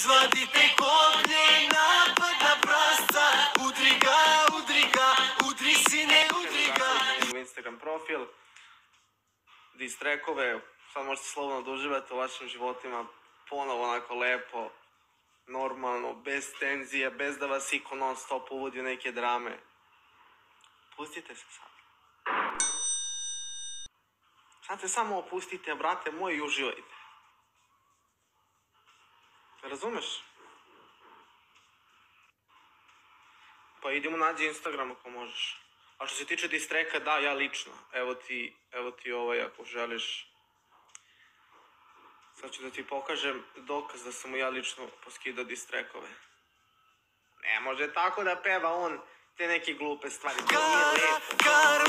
Izvadite koplje, napad na prasca Udri ga, udri ga, udri sine, udri Instagram profil, sad možete slobodno da uživate u vašim životima, ponovo onako lepo, normalno, bez tenzije, bez da vas iko non stop uvodi u neke drame. Pustite se sad. Sad se samo opustite, brate moji, i uživajte. Razumeš? Pa idemo nađi Instagram ako možeš. A što se tiče distreka, da, ja lično. Evo ti, evo ti ovaj ako želiš. Sad ću da ti pokažem dokaz da sam mu ja lično poskidao distrekove. Ne može tako da peva on te neke glupe stvari. To nije Kara, lepo.